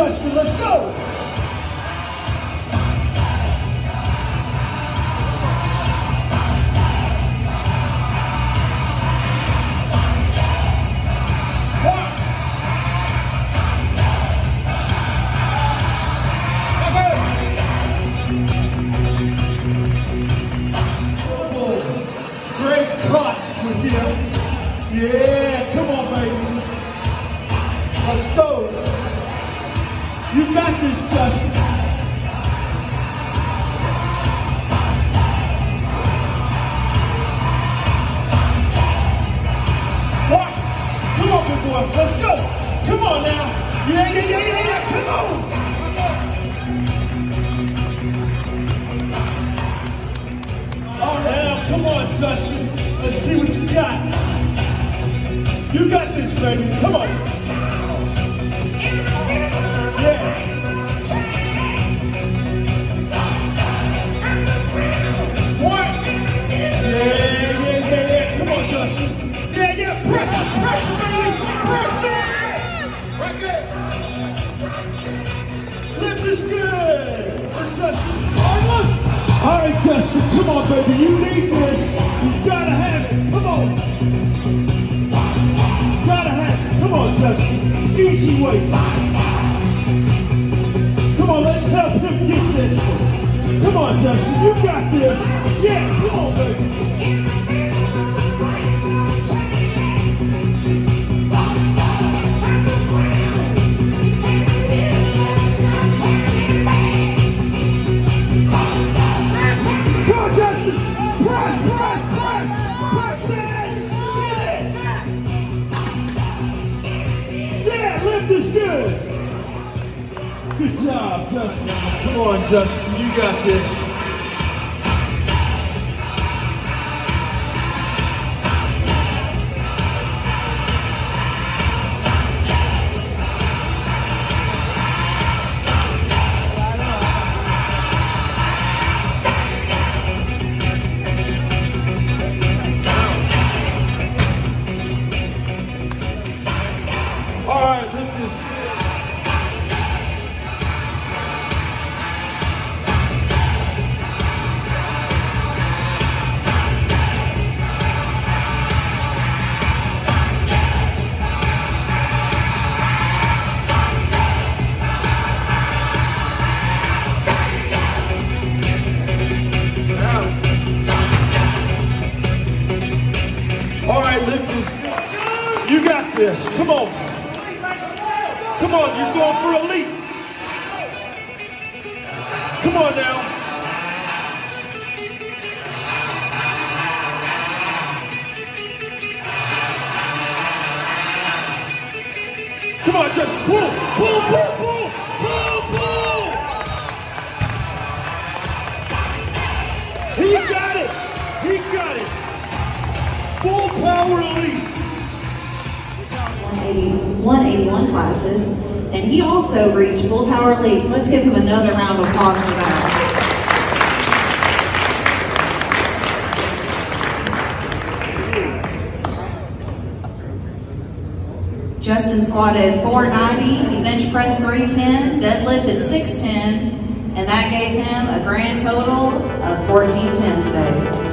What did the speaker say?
question. Let's go. Touch, yeah, come on, baby. Let's go. You got this, Justin. Come on, big boys. Let's go. Come on now. Yeah, yeah, yeah, yeah, yeah. Come on. All right, now, come on, Justin. Let's see what you got. You got this, baby. Come on. Pressure, pressure, baby. Pressure. Lift is good. For Justin. All right, Justin. Come on, baby. You need this. You gotta have it. Come on. Gotta have it. Come on, Justin. Easy way. Come on, let's help him get this. Come on, Justin. You got this. Yeah, come on, baby. Yeah, lift is good. Good job, Justin. Come on, Justin. You got this. Got this. Come on. Come on, you're going for a leap. Come on now. Come on, just pull, pull, pull, pull, pull, pull. He got it. 181 classes, and he also reached full power leads. Let's give him another round of applause for that. Justin squatted 490, he bench pressed 310, deadlifted 610, and that gave him a grand total of 1410 today.